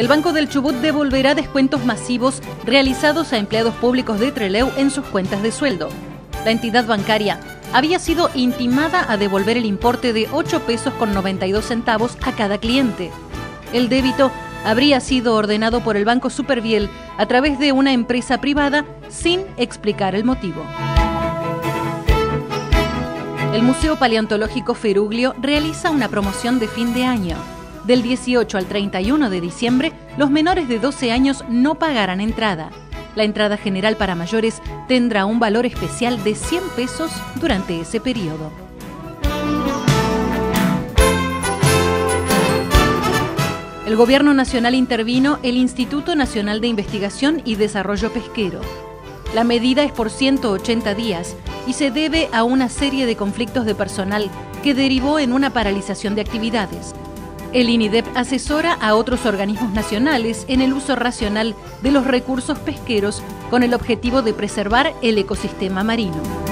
El Banco del Chubut devolverá descuentos masivos realizados a empleados públicos de Treleu en sus cuentas de sueldo. La entidad bancaria había sido intimada a devolver el importe de 8 pesos con 92 centavos a cada cliente. El débito habría sido ordenado por el Banco Superviel a través de una empresa privada sin explicar el motivo. El Museo Paleontológico Feruglio realiza una promoción de fin de año. Del 18 al 31 de diciembre, los menores de 12 años no pagarán entrada. La entrada general para mayores tendrá un valor especial de 100 pesos durante ese periodo. El Gobierno Nacional intervino el Instituto Nacional de Investigación y Desarrollo Pesquero. La medida es por 180 días y se debe a una serie de conflictos de personal que derivó en una paralización de actividades. El INIDEP asesora a otros organismos nacionales en el uso racional de los recursos pesqueros con el objetivo de preservar el ecosistema marino.